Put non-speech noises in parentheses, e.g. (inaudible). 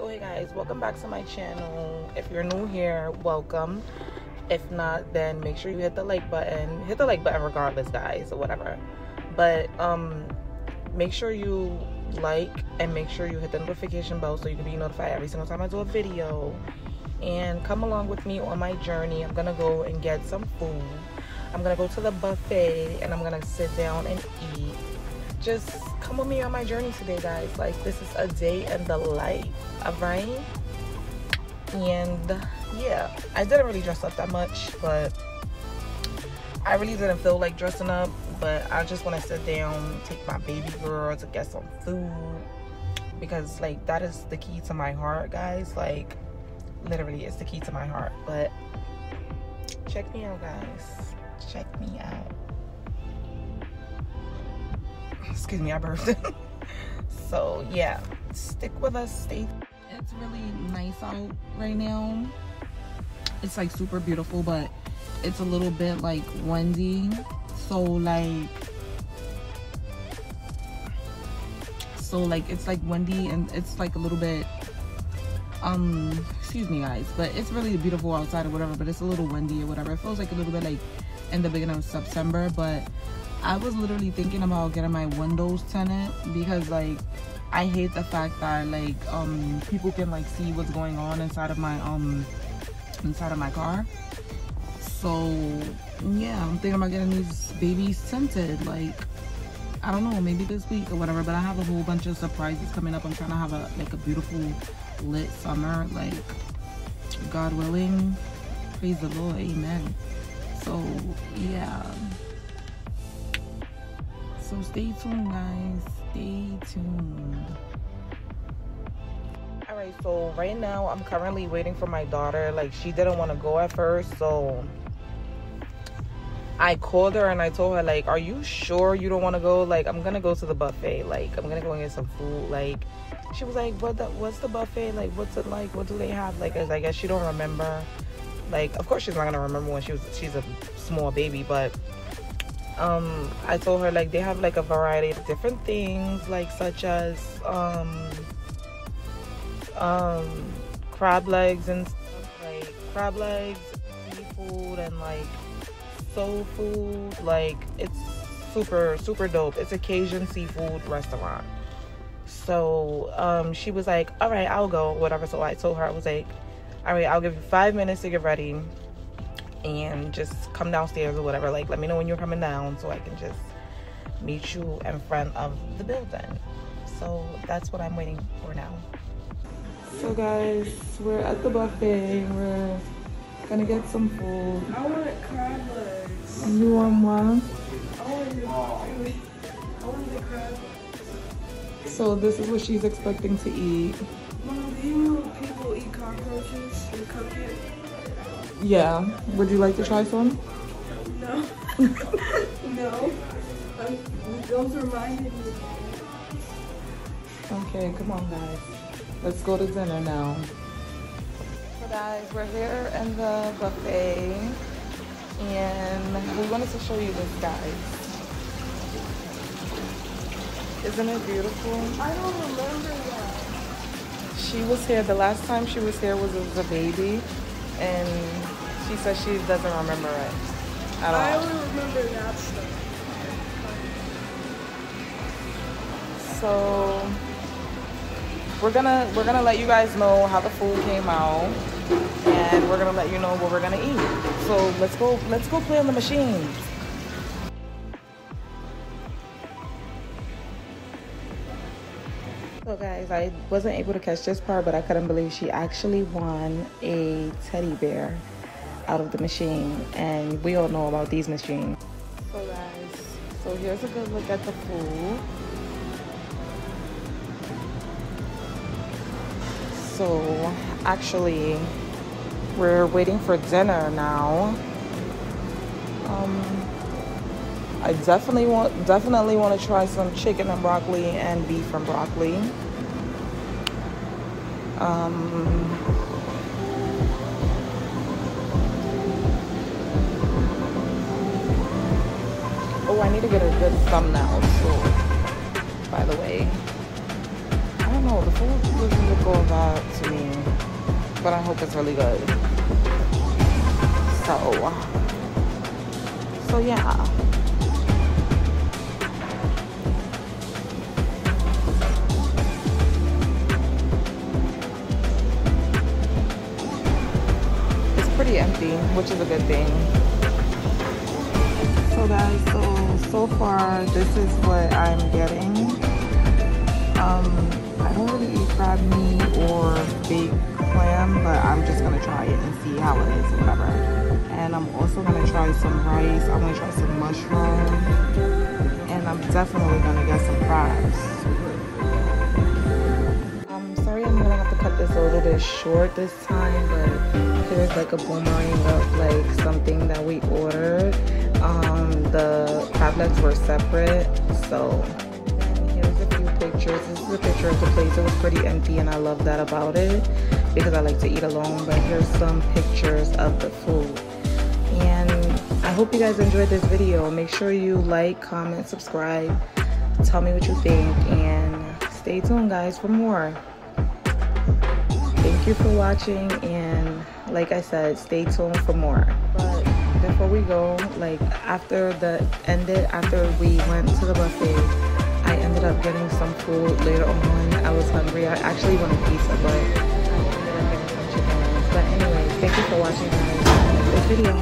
so hey guys welcome back to my channel. If you're new here welcome. If not then make sure you hit the like button. Hit the like button regardless guys or whatever. But um make sure you like and make sure you hit the notification bell so you can be notified every single time i do a video. And come along with me on my journey. I'm gonna go and get some food. I'm gonna go to the buffet and i'm gonna sit down and eat just come with me on my journey today guys. Like this is a day in the life of rain and yeah i didn't really dress up that much but i really didn't feel like dressing up but i just want to sit down take my baby girl to get some food because like that is the key to my heart guys. Like literally it's the key to my heart but check me out guys. Check me out excuse me, I birthed. (laughs) so yeah, stick with us. Stay. It's really nice out right now. It's like super beautiful, but it's a little bit like windy. So like, so like it's like windy and it's like a little bit um excuse me guys but it's really beautiful outside or whatever but it's a little windy or whatever it feels like a little bit like in the beginning of september but I was literally thinking about getting my windows tinted because like I hate the fact that like um people can like see what's going on inside of my um inside of my car. So yeah, I'm thinking about getting these babies tinted like I don't know, maybe this week or whatever, but I have a whole bunch of surprises coming up. I'm trying to have a like a beautiful lit summer, like God willing. Praise the Lord, amen. So yeah so stay tuned guys stay tuned all right so right now i'm currently waiting for my daughter like she didn't want to go at first so I called her and I told her like, "Are you sure you don't want to go? Like, I'm gonna go to the buffet. Like, I'm gonna go and get some food. Like, she was like, "What? The, what's the buffet? Like, what's it like? What do they have? Like, I guess she don't remember. Like, of course she's not gonna remember when she was she's a small baby, but um i told her like they have like a variety of different things like such as um um crab legs and stuff, like crab legs seafood and like soul food. Like it's super super dope. It's a cajun seafood restaurant. So um she was like all right i'll go whatever. So i told her i was like all right i'll give you five minutes to get ready and just come downstairs or whatever. Like, let me know when you're coming down so I can just meet you in front of the building. So that's what I'm waiting for now. So guys, we're at the buffet. We're gonna get some food. I want crab legs. You want one? I want the, I want the crab. So this is what she's expecting to eat. Mom, do you know people eat cockroaches and cook it? Yeah. Would you like to try some? No. (laughs) no. Um, those reminded me. Okay, come on guys. Let's go to dinner now. So guys, we're here in the buffet and we wanted to show you this guys. Isn't it beautiful? I don't remember that. She was here, the last time she was here was as a baby and she says she doesn't remember it at all. I only remember that stuff. So we're gonna we're gonna let you guys know how the food came out and we're gonna let you know what we're gonna eat. So let's go let's go play on the machines. So guys, I wasn't able to catch this part, but I couldn't believe she actually won a teddy bear out of the machine. And we all know about these machines. So guys, so here's a good look at the food. So actually, we're waiting for dinner now. Um, I definitely want definitely want to try some chicken and broccoli and beef and broccoli. Um, oh, I need to get a good thumbnail too. By the way, I don't know. The food doesn't look all that to me, but I hope it's really good. So, so yeah. Which is a good thing. So guys, so so far this is what I'm getting. Um, I don't really eat crab meat or baked clam, but I'm just gonna try it and see how it is, whatever. And I'm also gonna try some rice. I'm gonna try some mushroom, and I'm definitely gonna get some crabs. Cut this a little bit short this time, but here's like a boomerang of like something that we ordered. Um, the tablets were separate, so here's a few pictures. This is a picture of the place. It was pretty empty, and I love that about it because I like to eat alone. But here's some pictures of the food. And I hope you guys enjoyed this video. Make sure you like, comment, subscribe. Tell me what you think, and stay tuned, guys, for more. Thank you for watching, and like I said, stay tuned for more. But before we go, like after the ended, after we went to the buffet, I ended up getting some food later on. I was hungry. I actually wanted pizza, but I ended up getting some chicken. But anyway thank you for watching guys. This video.